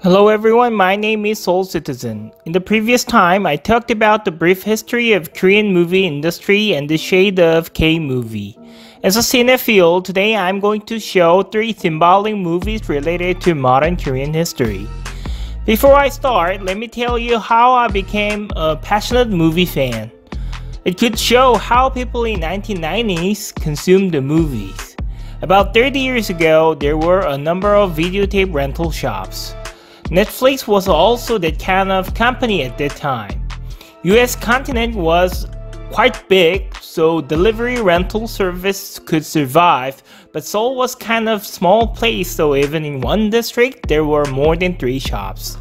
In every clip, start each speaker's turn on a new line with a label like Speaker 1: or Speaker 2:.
Speaker 1: Hello everyone, my name is Seoul Citizen. In the previous time, I talked about the brief history of Korean movie industry and the shade of K-movie. As a cinephile, today I'm going to show three symbolic movies related to modern Korean history. Before I start, let me tell you how I became a passionate movie fan. It could show how people in 1990s consumed the movies. About 30 years ago, there were a number of videotape rental shops. Netflix was also that kind of company at that time. US continent was quite big, so delivery rental service could survive, but Seoul was kind of small place, so even in one district, there were more than three shops.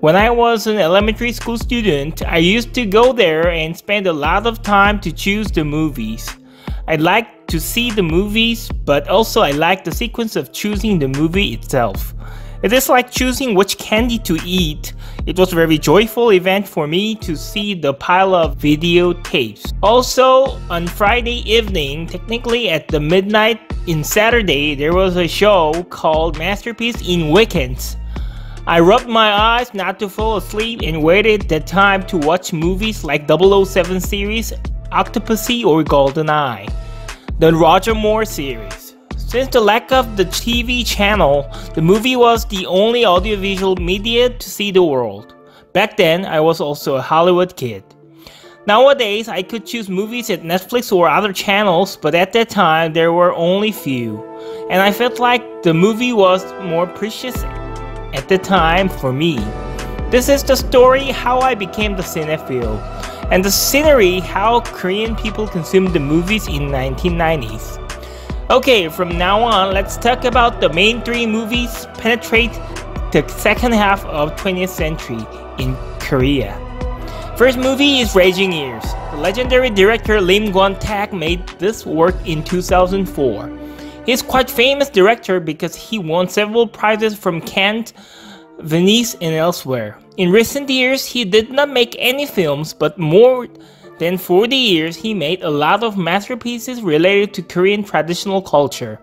Speaker 1: When I was an elementary school student, I used to go there and spend a lot of time to choose the movies. I liked to see the movies, but also I liked the sequence of choosing the movie itself. It is like choosing which candy to eat. It was a very joyful event for me to see the pile of videotapes. Also, on Friday evening, technically at the midnight in Saturday, there was a show called Masterpiece in Weekends. I rubbed my eyes not to fall asleep and waited the time to watch movies like 007 series, Octopussy or GoldenEye, the Roger Moore series. Since the lack of the TV channel, the movie was the only audiovisual media to see the world. Back then, I was also a Hollywood kid. Nowadays, I could choose movies at Netflix or other channels, but at that time, there were only few. And I felt like the movie was more precious at the time for me. This is the story how I became the cinephile, and the scenery how Korean people consumed the movies in 1990s. Okay, from now on, let's talk about the main three movies penetrate the second half of 20th century in Korea. First movie is Raging Years. The legendary director Lim Kwon-taek made this work in 2004. He's quite famous director because he won several prizes from Cannes, Venice, and elsewhere. In recent years, he did not make any films, but more than 40 years he made a lot of masterpieces related to Korean traditional culture.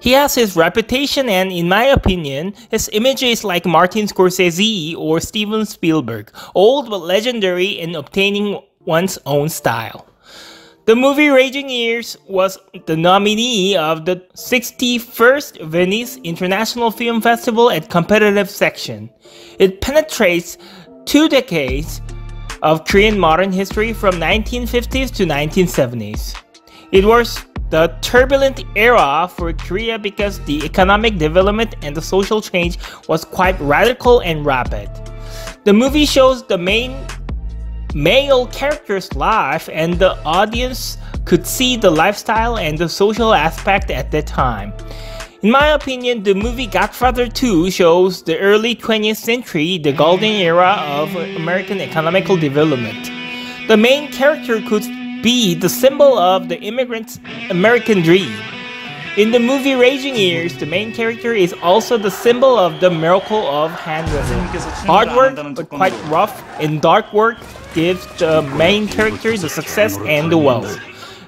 Speaker 1: He has his reputation and, in my opinion, his image is like Martin Scorsese or Steven Spielberg, old but legendary in obtaining one's own style. The movie Raging Years was the nominee of the 61st Venice International Film Festival at competitive section. It penetrates two decades of Korean modern history from 1950s to 1970s. It was the turbulent era for Korea because the economic development and the social change was quite radical and rapid. The movie shows the main male character's life and the audience could see the lifestyle and the social aspect at that time. In my opinion, the movie Godfather 2 shows the early 20th century, the golden era of American economical development. The main character could be the symbol of the immigrant's American dream. In the movie Raging Years, the main character is also the symbol of the miracle of Han River. Hard work, but quite rough, and dark work gives the main characters the success and the wealth.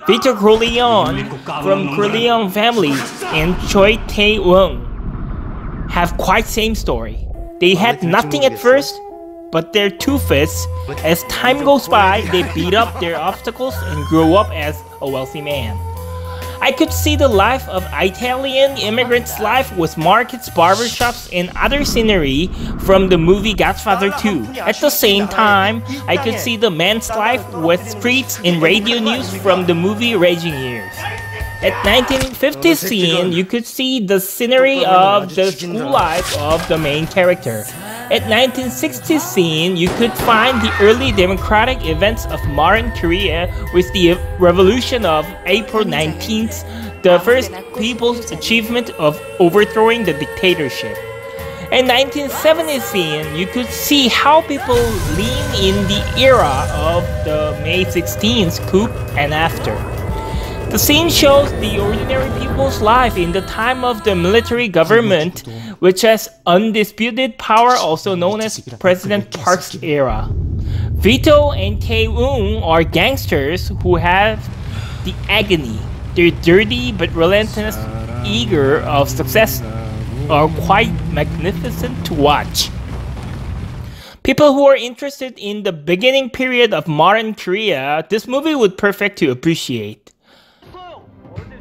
Speaker 1: Victor Corleone from Corleone family and Choi Tae-won have quite same story. They had nothing at first, but they're two-fists. As time goes by, they beat up their obstacles and grow up as a wealthy man. I could see the life of Italian immigrants' life with markets, barbershops, and other scenery from the movie Godfather 2. At the same time, I could see the man's life with streets and radio news from the movie Raging Years. At 1950 scene, you could see the scenery of the school life of the main character. At 1960 scene, you could find the early democratic events of modern Korea with the revolution of April 19th, the first people's achievement of overthrowing the dictatorship. In 1970 scene, you could see how people lean in the era of the May 16th coup and after. The scene shows the ordinary people's life in the time of the military government, which has undisputed power also known as President Park's era. Vito and Tae-woong are gangsters who have the agony. They're dirty but relentless, eager of success, are quite magnificent to watch. People who are interested in the beginning period of modern Korea, this movie would perfect to appreciate.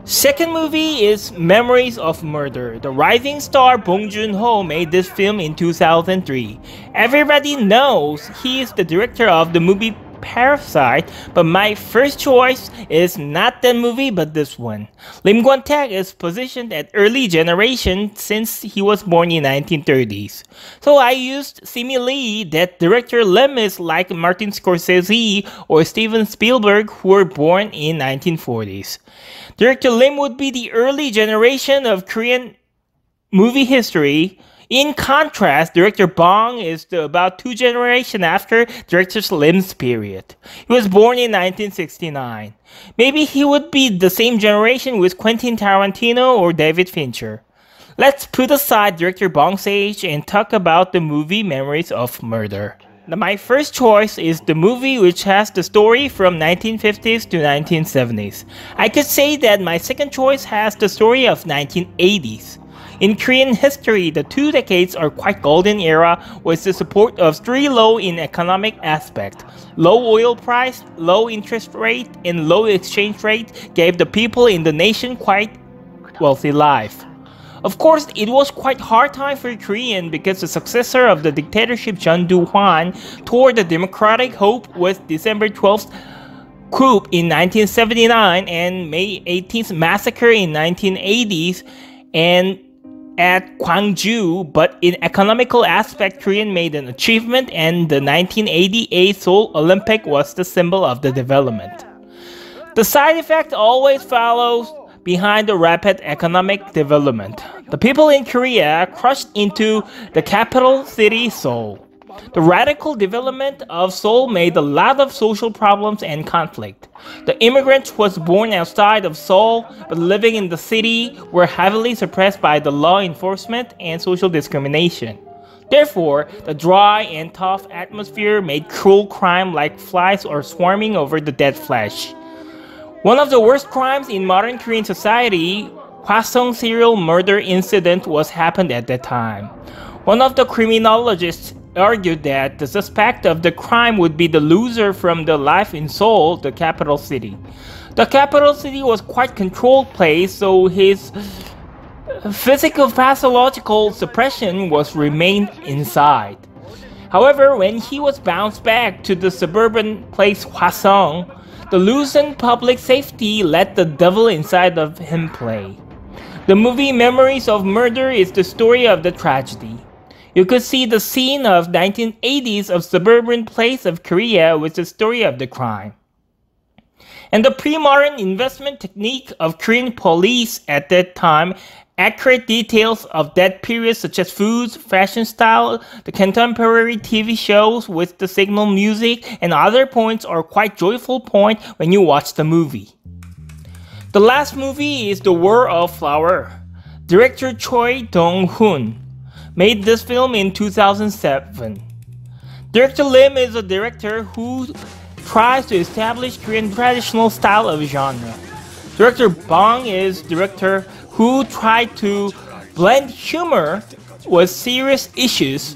Speaker 1: Second movie is Memories of Murder. The rising star Bong Joon-ho made this film in 2003. Everybody knows he is the director of the movie Parasite, but my first choice is not that movie but this one. Lim Kwon-taek is positioned at early generation since he was born in 1930s. So I used seemingly that director Lim is like Martin Scorsese or Steven Spielberg who were born in 1940s. Director Lim would be the early generation of Korean movie history in contrast, director Bong is about two generations after director Lim's period. He was born in 1969. Maybe he would be the same generation with Quentin Tarantino or David Fincher. Let's put aside director Bong's age and talk about the movie Memories of Murder. My first choice is the movie which has the story from 1950s to 1970s. I could say that my second choice has the story of 1980s. In Korean history, the two decades are quite golden era with the support of three low in economic aspect. Low oil price, low interest rate, and low exchange rate gave the people in the nation quite wealthy life. Of course, it was quite hard time for Korean because the successor of the dictatorship Chun Doo-hwan tore the democratic hope with December 12th coup in 1979 and May 18th massacre in 1980s and at Gwangju, but in economical aspect, Korean made an achievement and the 1988 Seoul Olympic was the symbol of the development. The side effect always follows behind the rapid economic development. The people in Korea crushed into the capital city Seoul. The radical development of Seoul made a lot of social problems and conflict. The immigrants was born outside of Seoul but living in the city were heavily suppressed by the law enforcement and social discrimination. Therefore, the dry and tough atmosphere made cruel crime like flies or swarming over the dead flesh. One of the worst crimes in modern Korean society, Hwasong serial murder incident was happened at that time. One of the criminologists argued that the suspect of the crime would be the loser from the life in Seoul, the capital city. The capital city was quite controlled place, so his physical pathological suppression was remained inside. However, when he was bounced back to the suburban place Hwasong, the loosened public safety let the devil inside of him play. The movie Memories of Murder is the story of the tragedy. You could see the scene of 1980s of suburban place of Korea with the story of the crime. And the pre-modern investment technique of Korean police at that time accurate details of that period such as foods, fashion style, the contemporary TV shows with the signal music and other points are quite joyful point when you watch the movie. The last movie is The War of Flower. Director Choi Dong-hoon made this film in 2007. Director Lim is a director who tries to establish Korean traditional style of genre. Director Bong is director who tried to blend humor with serious issues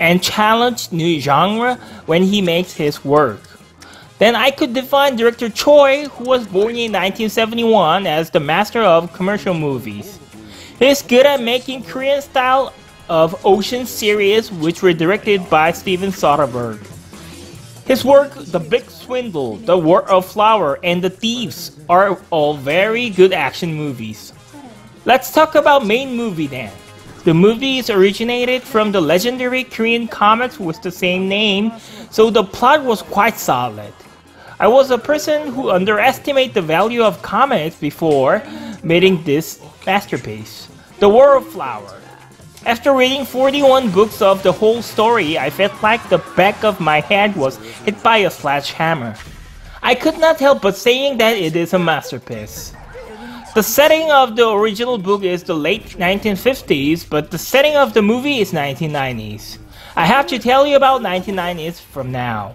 Speaker 1: and challenge new genre when he makes his work. Then I could define director Choi, who was born in 1971 as the master of commercial movies. He's good at making Korean style of Ocean series which were directed by Steven Soderbergh. His work, The Big Swindle, The War of Flower, and The Thieves are all very good action movies. Let's talk about main movie then. The movies originated from the legendary Korean comics with the same name, so the plot was quite solid. I was a person who underestimated the value of comics before making this masterpiece. The War of Flower. After reading 41 books of the whole story, I felt like the back of my head was hit by a sledgehammer. I could not help but saying that it is a masterpiece. The setting of the original book is the late 1950s, but the setting of the movie is 1990s. I have to tell you about 1990s from now.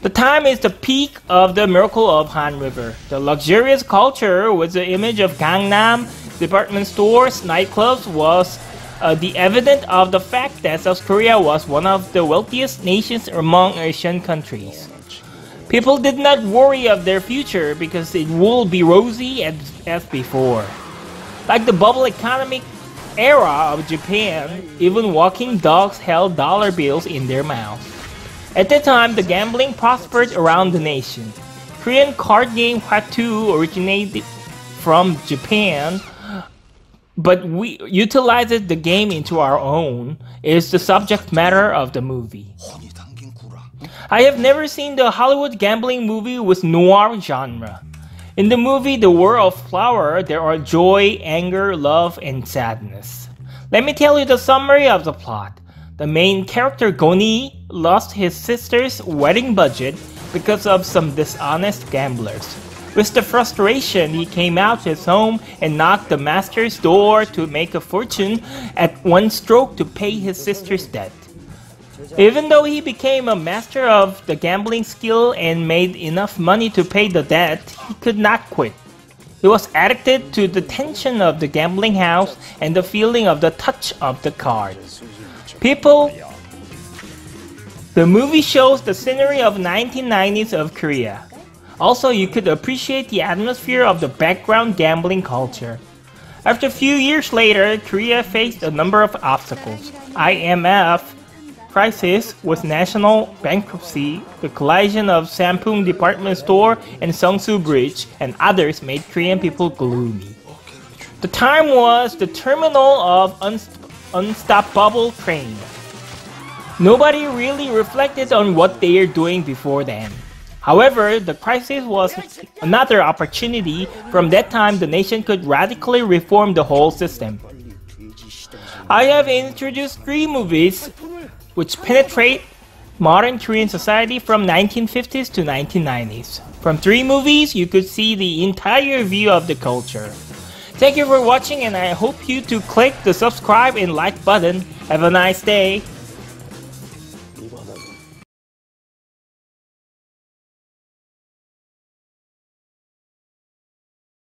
Speaker 1: The time is the peak of the miracle of Han River. The luxurious culture with the image of Gangnam, department stores, nightclubs was uh, the evidence of the fact that South Korea was one of the wealthiest nations among Asian countries. People did not worry of their future because it will be rosy as, as before. Like the bubble economic era of Japan, even walking dogs held dollar bills in their mouths. At the time, the gambling prospered around the nation. Korean card game Hwatu originated from Japan, but we utilized the game into our own is the subject matter of the movie. I have never seen the Hollywood gambling movie with noir genre. In the movie The War of Flower, there are joy, anger, love, and sadness. Let me tell you the summary of the plot. The main character Goni lost his sister's wedding budget because of some dishonest gamblers. With the frustration, he came out his home and knocked the master's door to make a fortune at one stroke to pay his sister's debt. Even though he became a master of the gambling skill and made enough money to pay the debt, he could not quit. He was addicted to the tension of the gambling house and the feeling of the touch of the card. People, the movie shows the scenery of 1990s of Korea. Also, you could appreciate the atmosphere of the background gambling culture. After a few years later, Korea faced a number of obstacles. IMF crisis with national bankruptcy, the collision of Sampoong department store and Seongsu Bridge, and others made Korean people gloomy. The time was the terminal of unst unstoppable train. Nobody really reflected on what they are doing before then. However, the crisis was another opportunity. From that time, the nation could radically reform the whole system. I have introduced three movies which penetrate modern Korean society from 1950s to 1990s. From three movies, you could see the entire view of the culture. Thank you for watching and I hope you to click the subscribe and like button. Have a nice day.